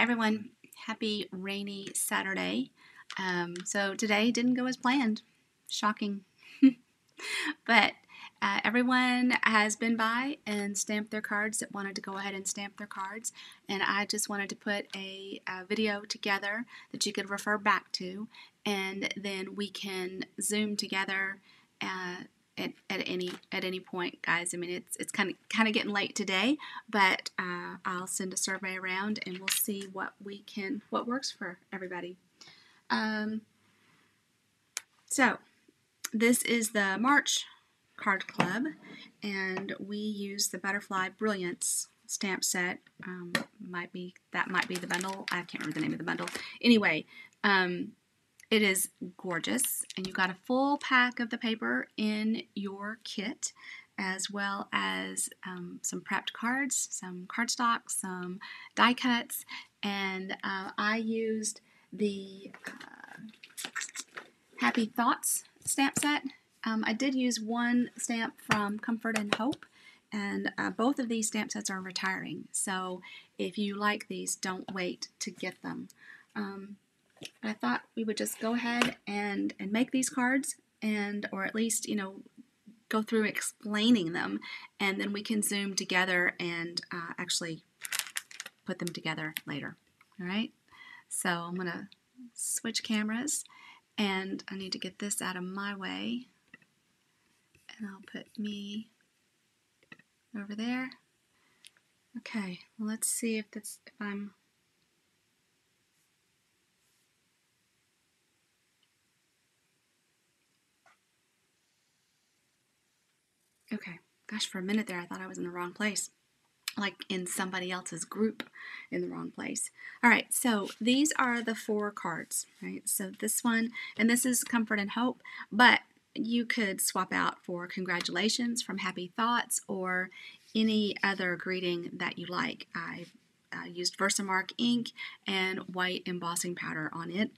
Hi, everyone. Happy rainy Saturday. Um, so, today didn't go as planned. Shocking. but uh, everyone has been by and stamped their cards that wanted to go ahead and stamp their cards. And I just wanted to put a, a video together that you could refer back to, and then we can Zoom together. Uh, at, at any at any point, guys. I mean, it's it's kind of kind of getting late today, but uh, I'll send a survey around and we'll see what we can what works for everybody. Um, so this is the March Card Club, and we use the Butterfly Brilliance stamp set. Um, might be that might be the bundle. I can't remember the name of the bundle. Anyway, um, it is gorgeous, and you got a full pack of the paper in your kit, as well as um, some prepped cards, some cardstock, some die cuts, and uh, I used the uh, Happy Thoughts stamp set. Um, I did use one stamp from Comfort and Hope, and uh, both of these stamp sets are retiring. So if you like these, don't wait to get them. Um, I thought we would just go ahead and, and make these cards and or at least, you know, go through explaining them and then we can zoom together and uh, actually put them together later. All right. So I'm going to switch cameras and I need to get this out of my way and I'll put me over there. Okay, let's see if that's if I'm Okay. Gosh, for a minute there, I thought I was in the wrong place. Like in somebody else's group in the wrong place. All right, so these are the four cards, right? So this one, and this is Comfort and Hope, but you could swap out for congratulations from Happy Thoughts or any other greeting that you like. I uh, used Versamark ink and white embossing powder on it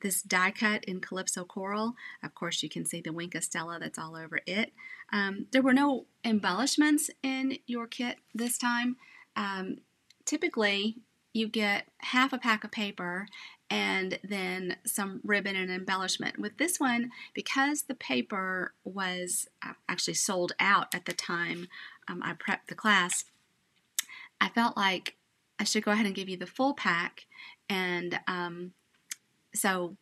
this die cut in Calypso Coral. Of course, you can see the Wink of Stella that's all over it. Um, there were no embellishments in your kit this time. Um, typically, you get half a pack of paper and then some ribbon and embellishment. With this one, because the paper was uh, actually sold out at the time um, I prepped the class, I felt like I should go ahead and give you the full pack and um, so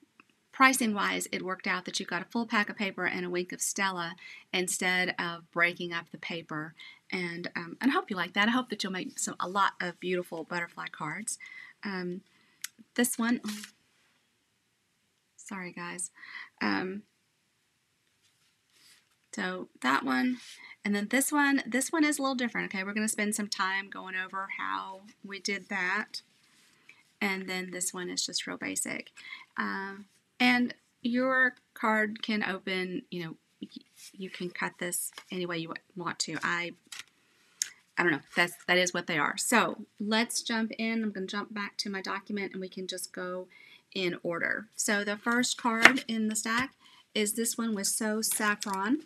pricing wise, it worked out that you got a full pack of paper and a wink of Stella instead of breaking up the paper. And, um, and I hope you like that. I hope that you'll make some, a lot of beautiful butterfly cards. Um, this one, oh, sorry guys. Um, so that one, and then this one, this one is a little different. Okay, we're going to spend some time going over how we did that and then this one is just real basic. Um, and your card can open, you know, you can cut this any way you want to. I I don't know. That's that is what they are. So let's jump in. I'm going to jump back to my document and we can just go in order. So the first card in the stack is this one with So Saffron.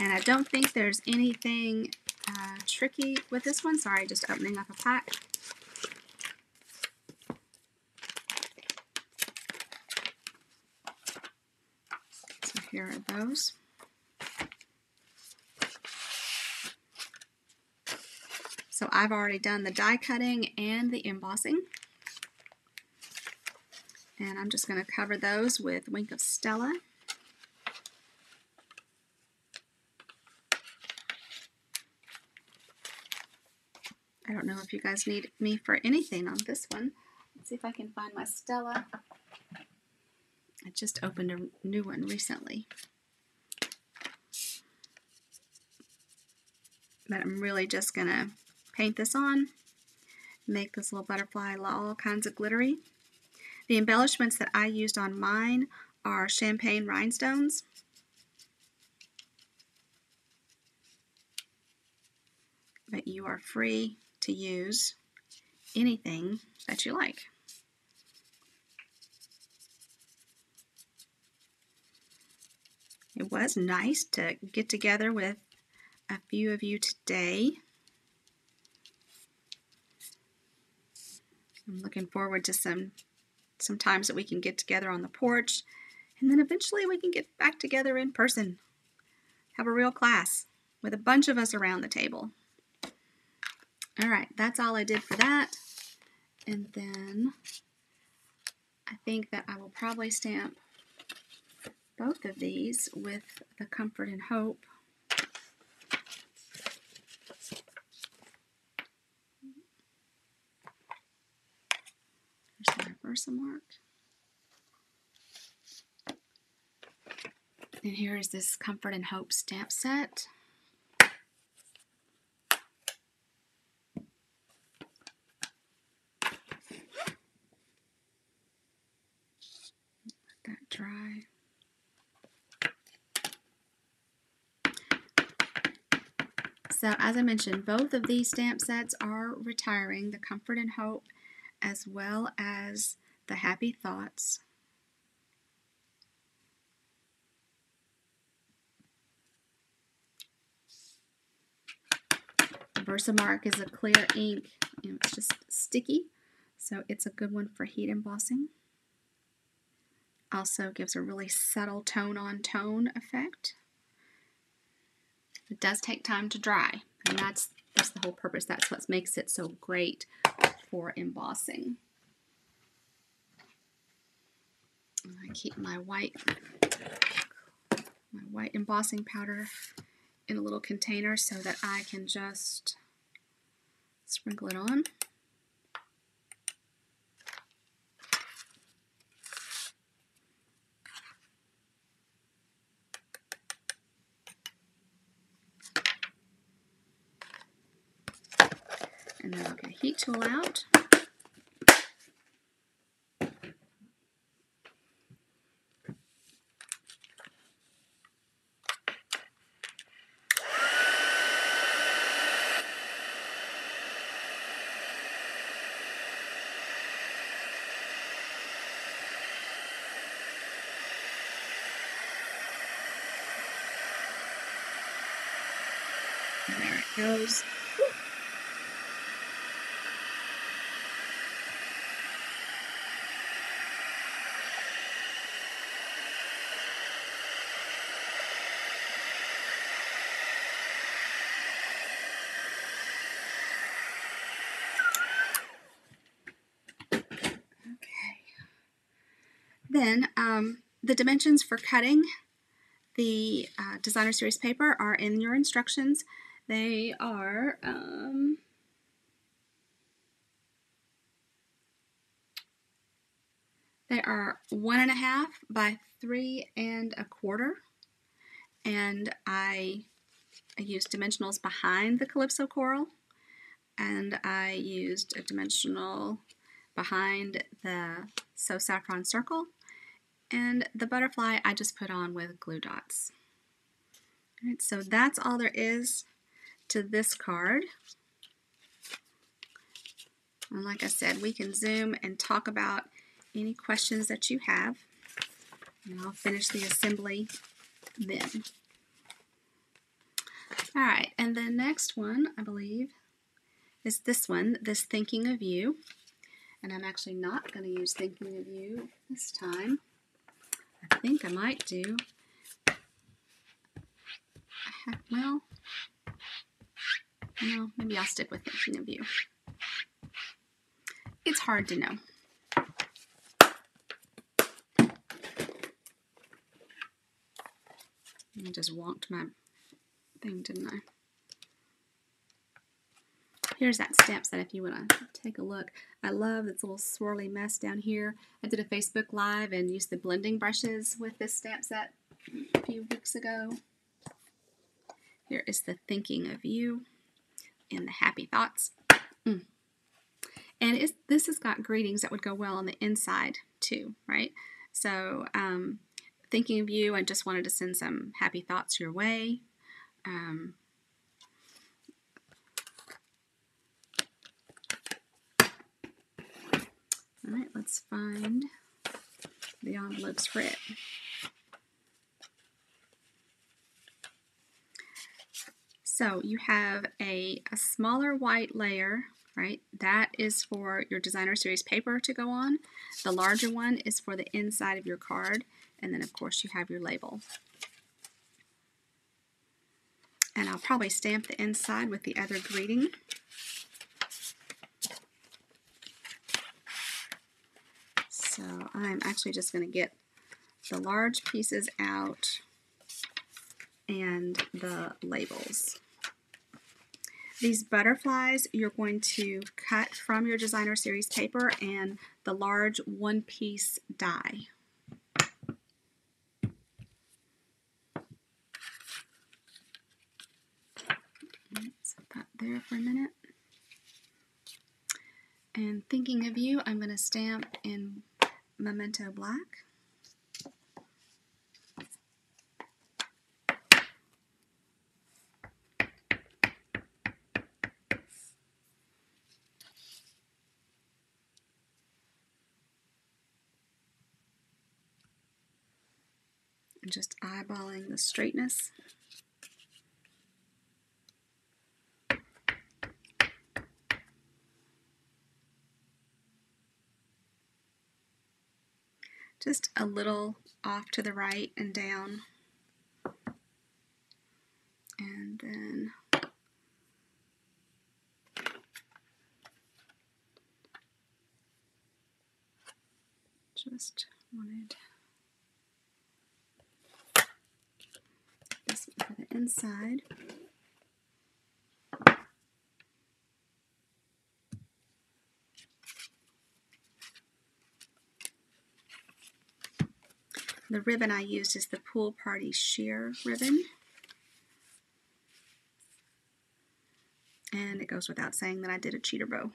And I don't think there's anything uh, tricky with this one. Sorry, just opening up a pack. So here are those. So I've already done the die cutting and the embossing. And I'm just going to cover those with Wink of Stella. I don't know if you guys need me for anything on this one. Let's see if I can find my Stella. I just opened a new one recently. But I'm really just going to paint this on, make this little butterfly all kinds of glittery. The embellishments that I used on mine are champagne rhinestones. But you are free to use anything that you like. It was nice to get together with a few of you today. I'm looking forward to some some times that we can get together on the porch and then eventually we can get back together in person. Have a real class with a bunch of us around the table. All right, that's all I did for that. And then I think that I will probably stamp both of these with the Comfort and Hope. There's my Versamark. And here is this Comfort and Hope stamp set. Let that dry. So as I mentioned, both of these stamp sets are retiring, the Comfort and Hope as well as the Happy Thoughts. Versamark is a clear ink. Know, it's just sticky, so it's a good one for heat embossing. Also gives a really subtle tone on tone effect. It does take time to dry, and that's that's the whole purpose. That's what makes it so great for embossing. I keep my white my white embossing powder in a little container so that I can just sprinkle it on. And then I'll get a heat tool out. There it goes. Then um, the dimensions for cutting the uh, designer series paper are in your instructions. They are um, they are one and a half by three and a quarter, and I, I used dimensionals behind the Calypso coral, and I used a dimensional behind the So Saffron Circle, and the butterfly I just put on with glue dots. All right, so that's all there is to this card. And like I said, we can zoom and talk about any questions that you have. And I'll finish the assembly then. All right, and the next one, I believe, is this one, this Thinking of You. And I'm actually not going to use Thinking of You this time. I think I might do. Well, no, maybe I'll stick with thinking of you. It's hard to know. I just wonked my thing, didn't I? Here's that stamp set if you want to take a look. I love this little swirly mess down here. I did a Facebook Live and used the blending brushes with this stamp set a few weeks ago. Here is the thinking of you and the happy thoughts. Mm. And this has got greetings that would go well on the inside too, right? So um, thinking of you, I just wanted to send some happy thoughts your way. Um, all right, let's find the envelopes for it. So you have a, a smaller white layer right? That is for your designer series paper to go on. The larger one is for the inside of your card. And then of course you have your label. And I'll probably stamp the inside with the other greeting. So I'm actually just going to get the large pieces out and the labels. These butterflies you're going to cut from your designer series paper and the large one piece die. Set that there for a minute. And thinking of you, I'm going to stamp in Memento Black. just eyeballing the straightness. Just a little off to the right and down. And then just wanted for the inside. The ribbon I used is the Pool Party Sheer ribbon. And it goes without saying that I did a cheater bow.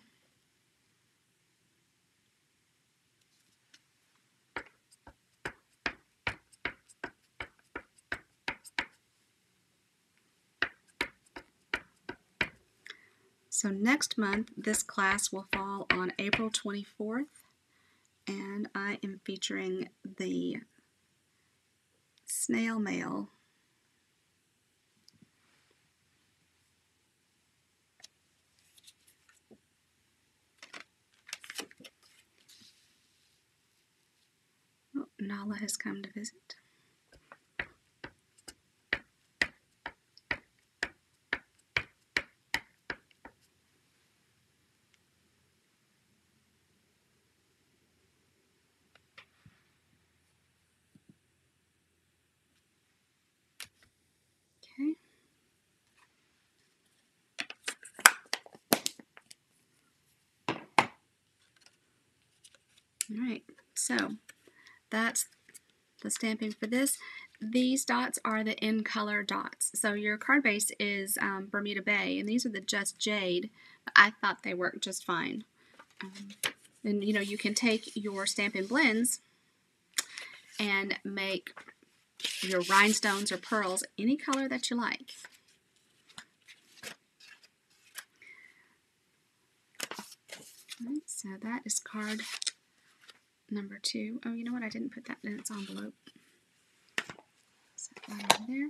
So next month, this class will fall on April 24th, and I am featuring the snail mail Oh, Nala has come to visit. All right, so that's the stamping for this. These dots are the in color dots. So your card base is um, Bermuda Bay, and these are the Just Jade. I thought they worked just fine. Um, and you know, you can take your Stampin' Blends and make your rhinestones or pearls any color that you like. Right, so that is card number two. Oh, you know what? I didn't put that in its envelope. Set that there.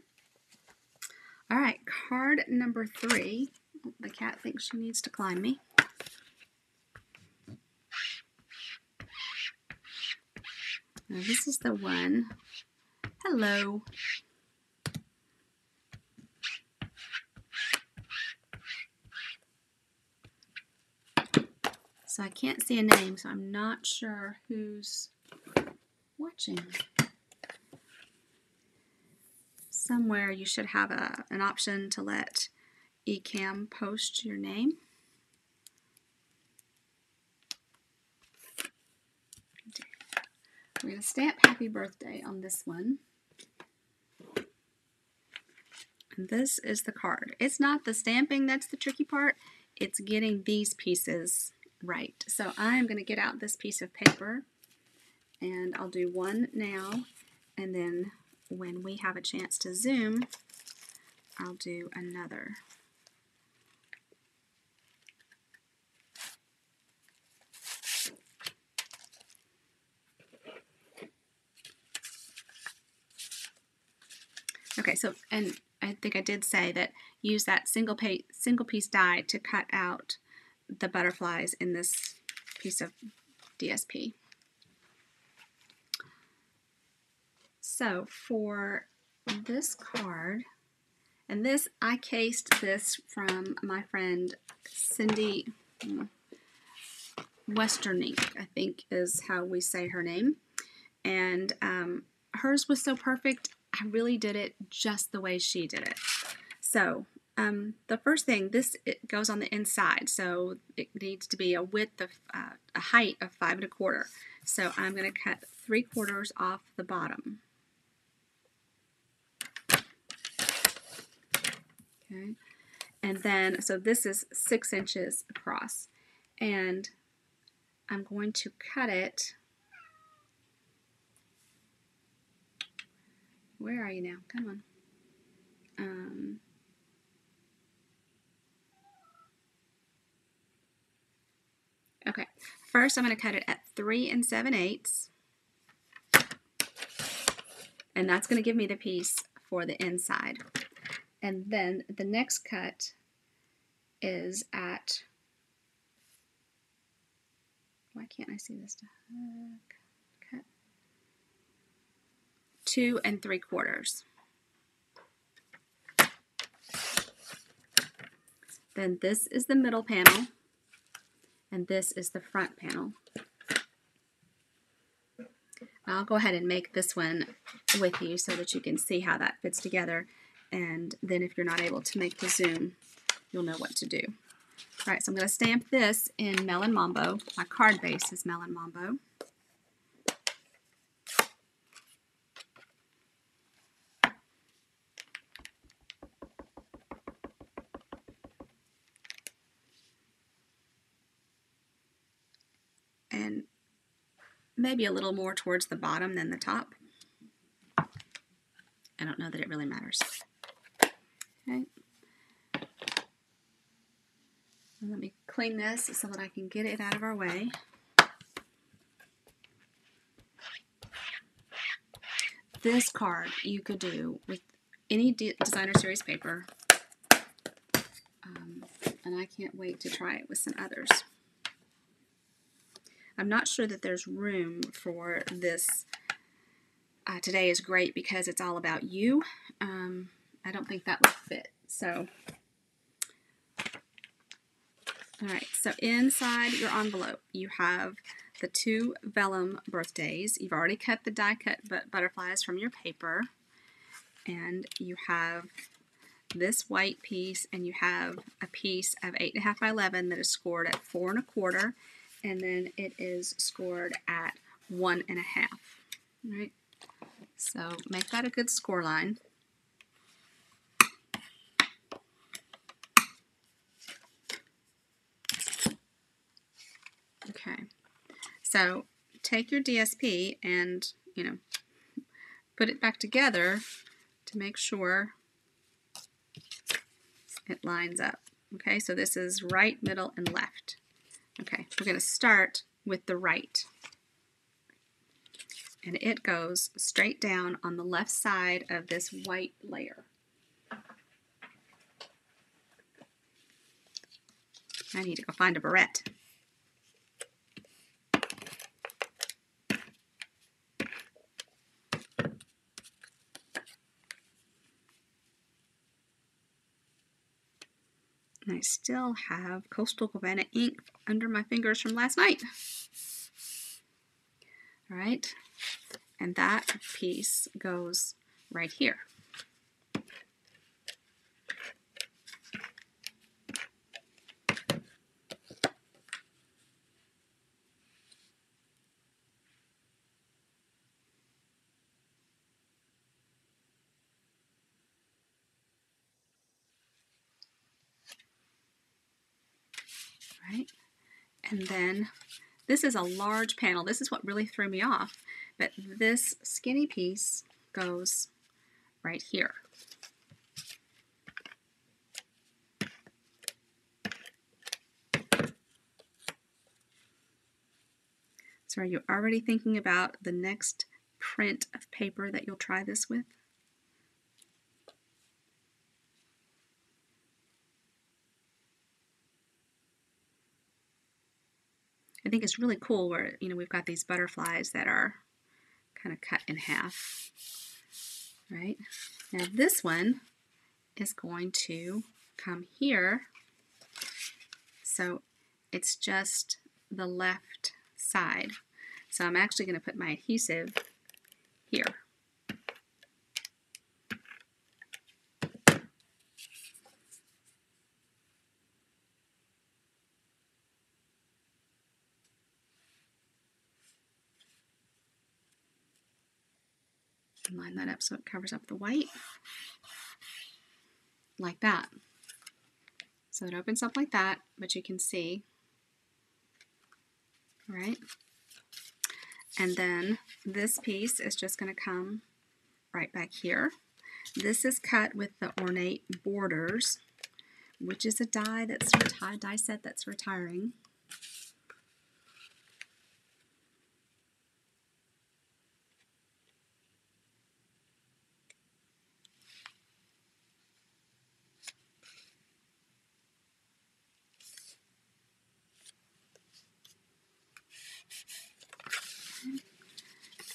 All right, card number three. The cat thinks she needs to climb me. Now, this is the one. Hello. So I can't see a name, so I'm not sure who's watching. Somewhere you should have a, an option to let eCam post your name. We're going to stamp happy birthday on this one. And this is the card. It's not the stamping that's the tricky part. It's getting these pieces right. So I'm going to get out this piece of paper and I'll do one now and then when we have a chance to zoom, I'll do another. Okay, so, and I think I did say that use that single, single piece die to cut out the butterflies in this piece of DSP. So for this card, and this, I cased this from my friend Cindy Westerning, I think is how we say her name. And um, hers was so perfect, I really did it just the way she did it. So um, the first thing, this goes on the inside, so it needs to be a width of, uh, a height of five and a quarter. So I'm going to cut three quarters off the bottom. Okay, and then, so this is six inches across, and I'm going to cut it. Where are you now? Come on. Um, Okay, first I'm going to cut it at 3 and 7 eighths. And that's going to give me the piece for the inside. And then the next cut is at, why can't I see this? Cut. 2 and 3 quarters. Then this is the middle panel and this is the front panel. I'll go ahead and make this one with you so that you can see how that fits together and then if you're not able to make the zoom you'll know what to do. Alright, so I'm going to stamp this in Melon Mambo. My card base is Melon Mambo. and maybe a little more towards the bottom than the top. I don't know that it really matters. Okay. let me clean this so that I can get it out of our way. This card you could do with any designer series paper, um, and I can't wait to try it with some others. I'm not sure that there's room for this. Uh, today is great because it's all about you. Um, I don't think that would fit. So, all right. So inside your envelope, you have the two vellum birthdays. You've already cut the die cut butterflies from your paper. And you have this white piece and you have a piece of 8.5 by 11 that is scored at 4 and a quarter and then it is scored at one and a half. Right? So make that a good score line. Okay, so take your DSP and, you know, put it back together to make sure it lines up. Okay, so this is right, middle, and left. Okay, we're going to start with the right. And it goes straight down on the left side of this white layer. I need to go find a barrette. And I still have Coastal Cabana ink under my fingers from last night. All right, and that piece goes right here. right? And then this is a large panel. This is what really threw me off. But this skinny piece goes right here. So are you already thinking about the next print of paper that you'll try this with? I think is really cool where, you know, we've got these butterflies that are kind of cut in half, right? Now this one is going to come here. So it's just the left side. So I'm actually going to put my adhesive here. Line that up so it covers up the white like that. So it opens up like that, but you can see, right? And then this piece is just going to come right back here. This is cut with the ornate borders, which is a die that's retired, die set that's retiring.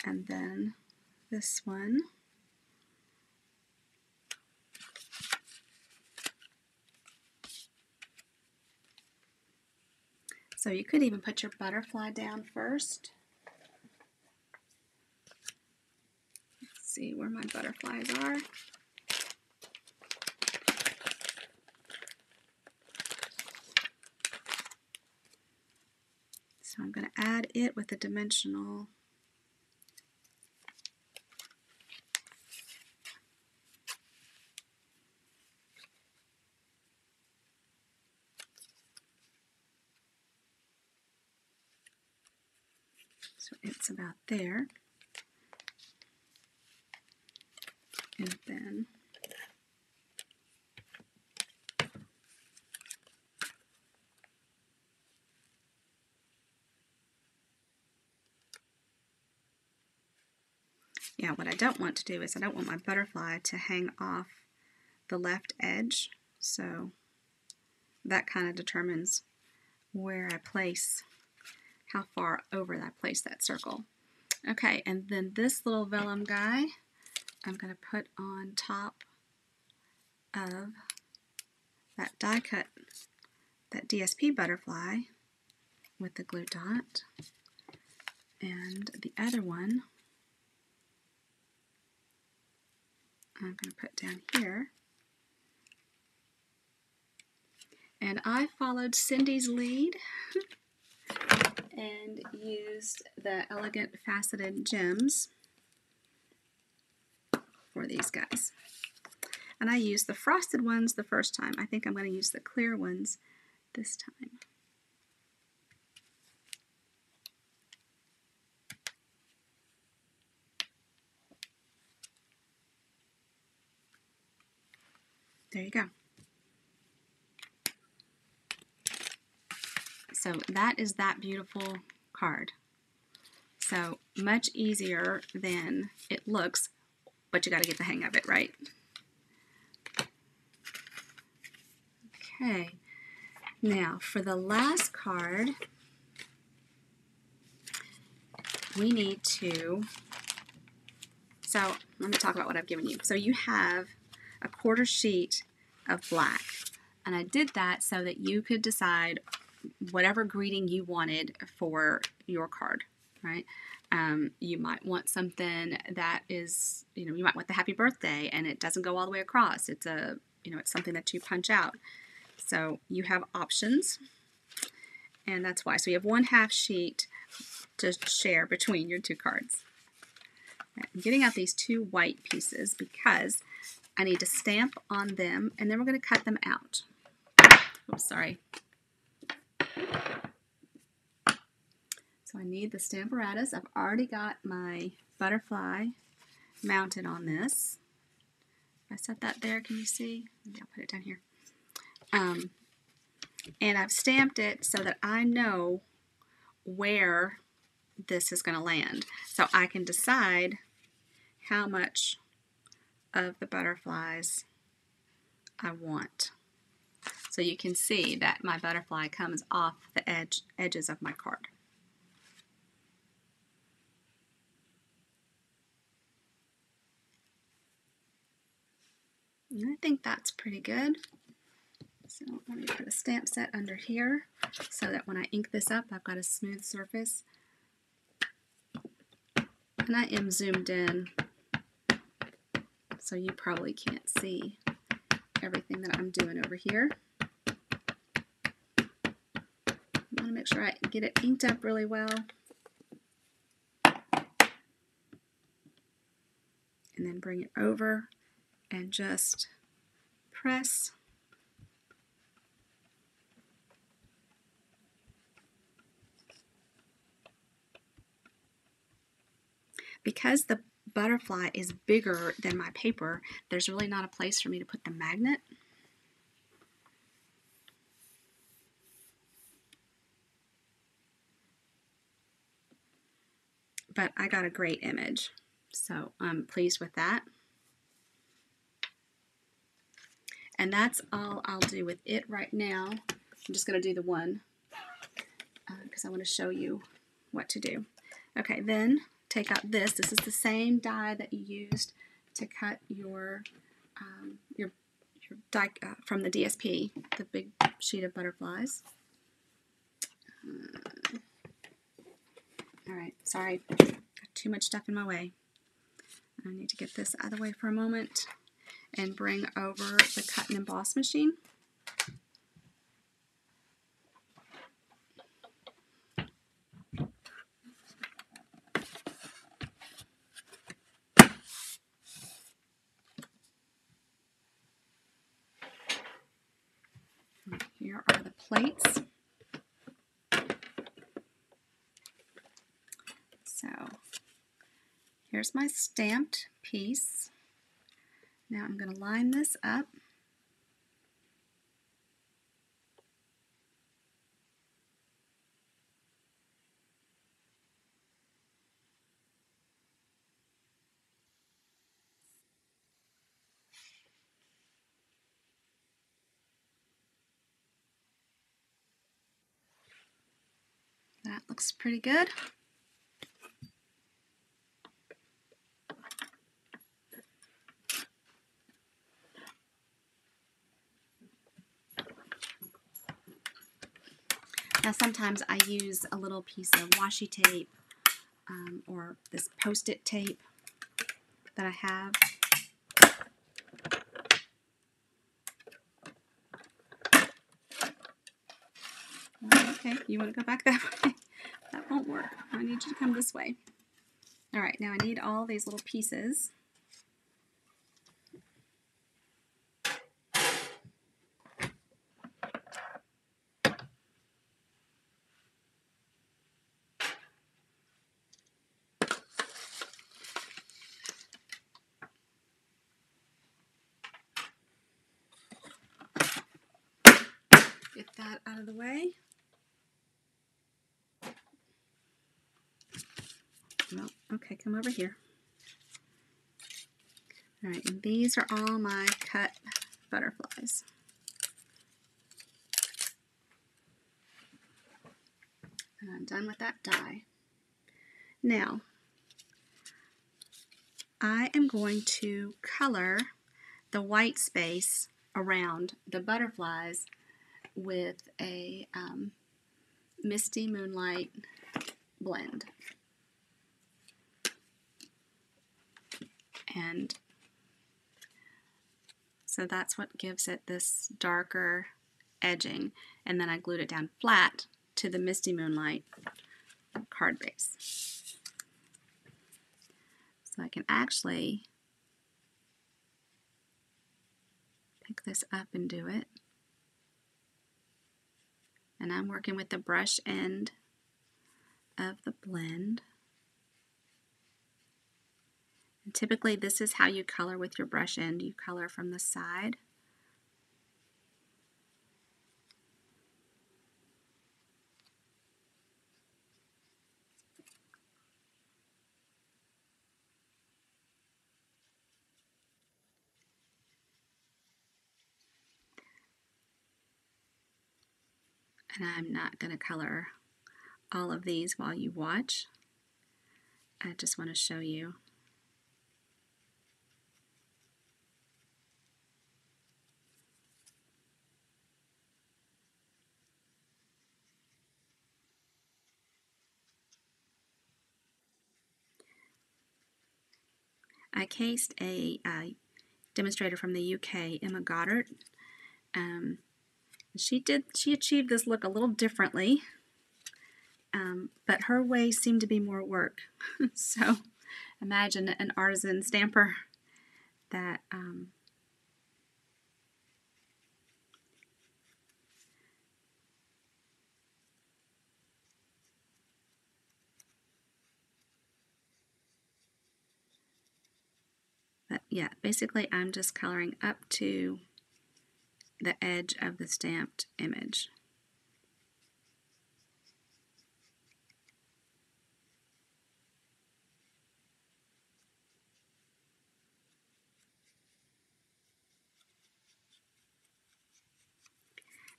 and then this one. So you could even put your butterfly down first. Let's see where my butterflies are. So I'm going to add it with a dimensional So it's about there. And then yeah, what I don't want to do is I don't want my butterfly to hang off the left edge. So that kind of determines where I place how far over I place that circle. Okay, and then this little vellum guy, I'm going to put on top of that die cut, that DSP butterfly with the glue dot. And the other one, I'm going to put down here. And I followed Cindy's lead and used the Elegant Faceted Gems for these guys. And I used the frosted ones the first time. I think I'm going to use the clear ones this time. There you go. So that is that beautiful card. So much easier than it looks, but you got to get the hang of it, right? Okay, now for the last card, we need to, so let me talk about what I've given you. So you have a quarter sheet of black, and I did that so that you could decide whatever greeting you wanted for your card, right? Um, you might want something that is, you know, you might want the happy birthday and it doesn't go all the way across. It's a, you know, it's something that you punch out. So you have options and that's why. So you have one half sheet to share between your two cards. I'm getting out these two white pieces because I need to stamp on them and then we're going to cut them out. Oh, sorry. So I need the Stamparatus. I've already got my butterfly mounted on this. I set that there, can you see? Maybe I'll put it down here. Um, and I've stamped it so that I know where this is going to land. So I can decide how much of the butterflies I want. So you can see that my butterfly comes off the edge edges of my card. And I think that's pretty good. So let me put a stamp set under here so that when I ink this up, I've got a smooth surface. And I am zoomed in, so you probably can't see everything that I'm doing over here. I want to make sure I get it inked up really well. And then bring it over and just press because the butterfly is bigger than my paper, there's really not a place for me to put the magnet. But I got a great image, so I'm pleased with that. And that's all I'll do with it right now. I'm just going to do the one because uh, I want to show you what to do. Okay, then take out this. This is the same die that you used to cut your um, your, your die uh, from the DSP, the big sheet of butterflies. Uh, all right, sorry, got too much stuff in my way. I need to get this out of the way for a moment and bring over the cut and emboss machine. Here are the plates. So here's my stamped piece. Now I'm going to line this up. That looks pretty good. Sometimes I use a little piece of washi tape um, or this post-it tape that I have. Okay, you want to go back that way? that won't work. I need you to come this way. All right, now I need all these little pieces. Get that out of the way. No, okay, come over here. All right, and these are all my cut butterflies. And I'm done with that die. Now, I am going to color the white space around the butterflies with a um, Misty Moonlight blend. And so that's what gives it this darker edging. And then I glued it down flat to the Misty Moonlight card base. So I can actually pick this up and do it and I'm working with the brush end of the blend. And typically this is how you color with your brush end. You color from the side. and I'm not going to color all of these while you watch. I just want to show you I cased a, demonstrator from the UK, Emma Goddard. Um, she did she achieved this look a little differently, um, but her way seemed to be more work. so imagine an artisan stamper that um, yeah, basically I'm just coloring up to the edge of the stamped image.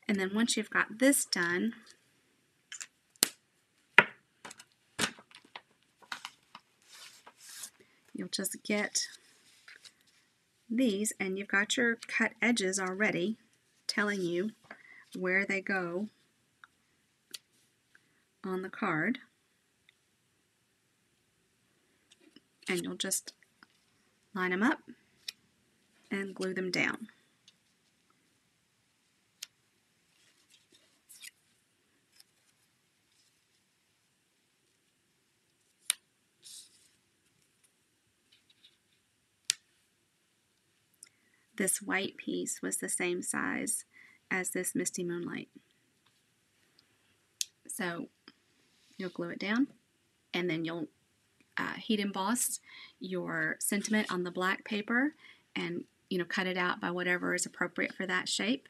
And then once you've got this done, you'll just get these and you've got your cut edges already telling you where they go on the card. And you'll just line them up and glue them down. This white piece was the same size as this Misty Moonlight. So you'll glue it down and then you'll uh, heat emboss your sentiment on the black paper and you know cut it out by whatever is appropriate for that shape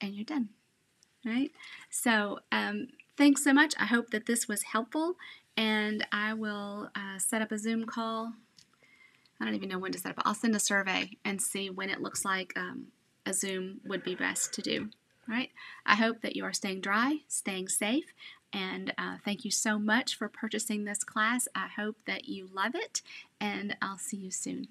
and you're done right so um, thanks so much I hope that this was helpful and I will uh, set up a zoom call I don't even know when to set up. I'll send a survey and see when it looks like um, a Zoom would be best to do. All right. I hope that you are staying dry, staying safe, and uh, thank you so much for purchasing this class. I hope that you love it, and I'll see you soon.